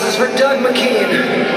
This is for Doug McKean.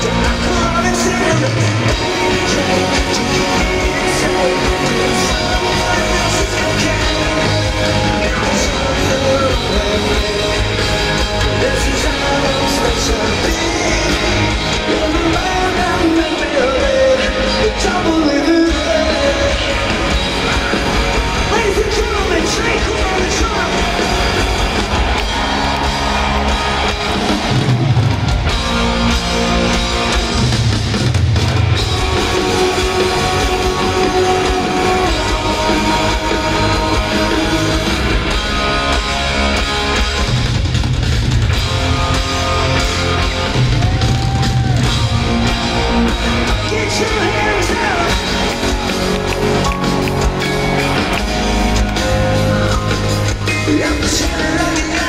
I couldn't Shake it like